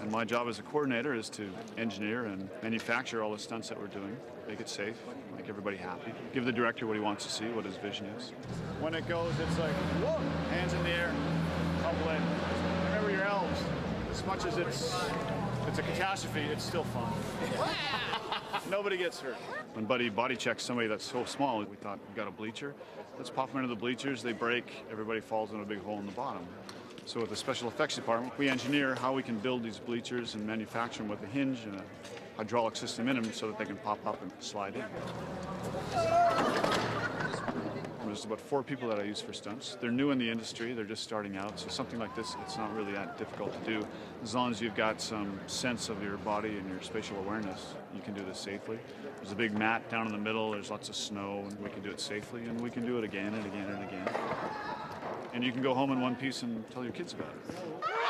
And my job as a coordinator is to engineer and manufacture all the stunts that we're doing, make it safe, make everybody happy, give the director what he wants to see, what his vision is. When it goes, it's like, whoa, hands in the air, couple in. Remember your elves. As much as it's it's a catastrophe, it's still fun. Nobody gets hurt. When Buddy body checks somebody that's so small, we thought we got a bleacher. Let's pop them into the bleachers. They break. Everybody falls in a big hole in the bottom. So with the special effects department, we engineer how we can build these bleachers and manufacture them with a hinge and a hydraulic system in them so that they can pop up and slide in. There's about four people that I use for stunts. They're new in the industry, they're just starting out, so something like this, it's not really that difficult to do. As long as you've got some sense of your body and your spatial awareness, you can do this safely. There's a big mat down in the middle, there's lots of snow, and we can do it safely, and we can do it again and again and again. And you can go home in one piece and tell your kids about it.